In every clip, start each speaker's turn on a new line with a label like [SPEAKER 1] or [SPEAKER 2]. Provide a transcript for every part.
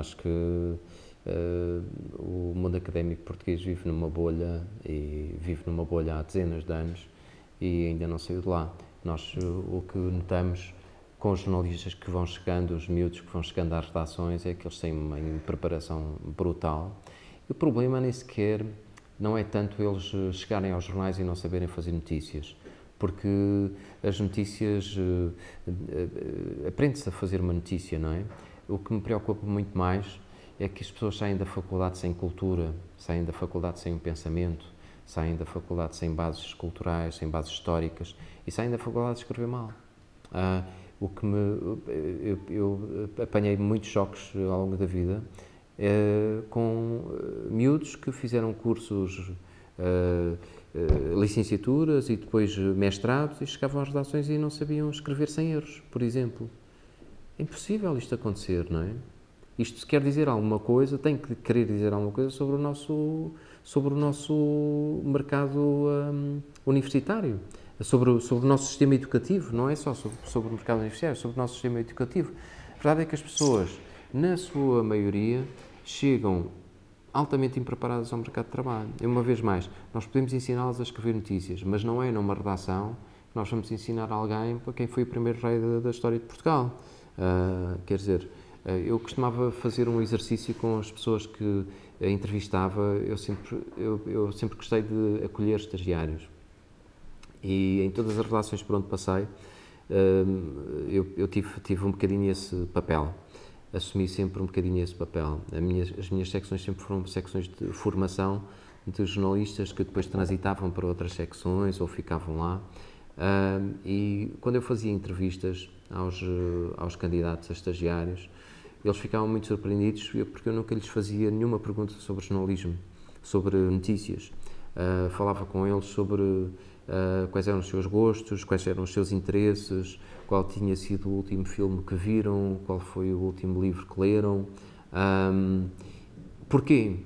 [SPEAKER 1] Acho que uh, o mundo académico português vive numa bolha e vive numa bolha há dezenas de anos e ainda não saiu de lá. Nós o que notamos com os jornalistas que vão chegando, os miúdos que vão chegando às redações, é que eles têm uma preparação brutal. E o problema nem sequer não é tanto eles chegarem aos jornais e não saberem fazer notícias, porque as notícias uh, uh, aprende-se a fazer uma notícia, não é? O que me preocupa muito mais é que as pessoas saem da faculdade sem cultura, saem da faculdade sem um pensamento, saem da faculdade sem bases culturais, sem bases históricas e saem da faculdade a escrever mal. Uh, o que me eu, eu, apanhei muitos choques ao longo da vida eh, com eh, miúdos que fizeram cursos eh, licenciaturas e depois mestrados e chegavam às redações e não sabiam escrever sem erros, por exemplo. É impossível isto acontecer, não é? Isto quer dizer alguma coisa, tem que querer dizer alguma coisa sobre o nosso, sobre o nosso mercado um, universitário sobre, sobre o nosso sistema educativo, não é só sobre, sobre o mercado universitário, sobre o nosso sistema educativo. A verdade é que as pessoas, na sua maioria, chegam altamente impreparadas ao mercado de trabalho. E uma vez mais, nós podemos ensiná-las a escrever notícias, mas não é numa redação que nós vamos ensinar alguém para quem foi o primeiro rei da, da história de Portugal. Uh, quer dizer, uh, eu costumava fazer um exercício com as pessoas que entrevistava, eu sempre, eu, eu sempre gostei de acolher estagiários e em todas as relações por onde passei, hum, eu, eu tive, tive um bocadinho esse papel. Assumi sempre um bocadinho esse papel. Minha, as minhas secções sempre foram secções de formação de jornalistas que depois transitavam para outras secções ou ficavam lá. Hum, e quando eu fazia entrevistas aos, aos candidatos a estagiários, eles ficavam muito surpreendidos porque eu nunca lhes fazia nenhuma pergunta sobre jornalismo, sobre notícias. Uh, falava com eles sobre uh, quais eram os seus gostos, quais eram os seus interesses, qual tinha sido o último filme que viram, qual foi o último livro que leram. Um, porquê?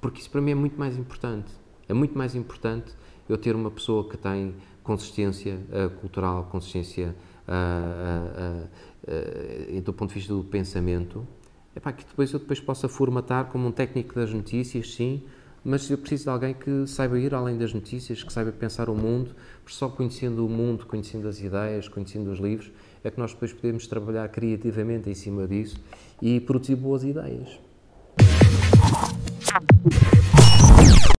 [SPEAKER 1] Porque isso para mim é muito mais importante. É muito mais importante eu ter uma pessoa que tem consistência uh, cultural, consistência uh, do ponto de vista do pensamento, epá, que depois eu depois possa formatar como um técnico das notícias, sim, mas eu preciso de alguém que saiba ir além das notícias, que saiba pensar o mundo, porque só conhecendo o mundo, conhecendo as ideias, conhecendo os livros, é que nós depois podemos trabalhar criativamente em cima disso e produzir boas ideias.